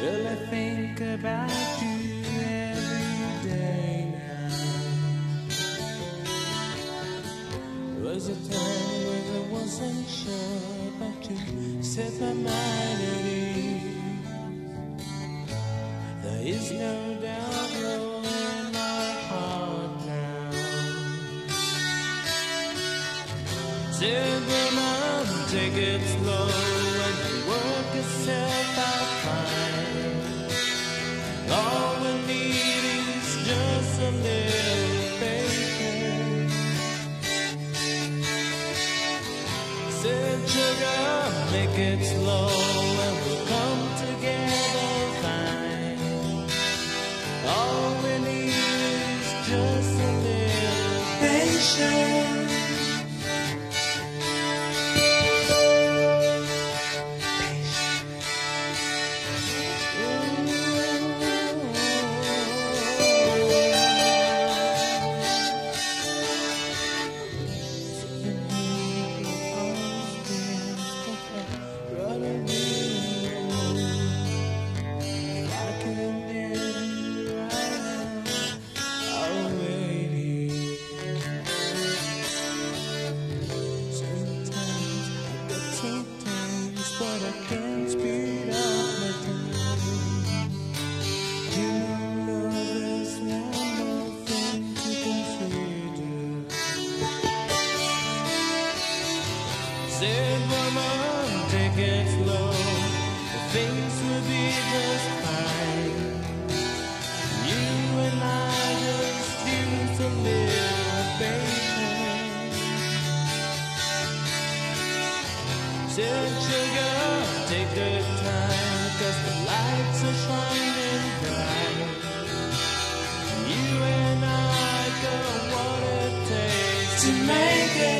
Girl, I think about you every day now. Was a time when I wasn't sure, about you set my mind at ease. There is no doubt. Take it slow and you work yourself out fine. All we need is just a little patience. Said, sugar, make it slow and we'll come together fine. All we need is just a little patience. Said sugar, take the time, cause the lights are shining bright. You and I got what it takes to make it.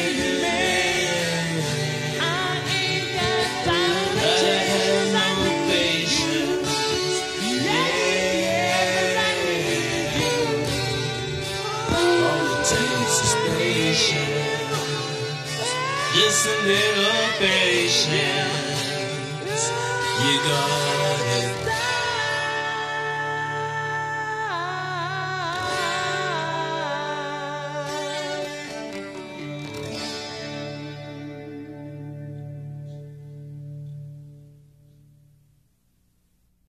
Just a little patience. You got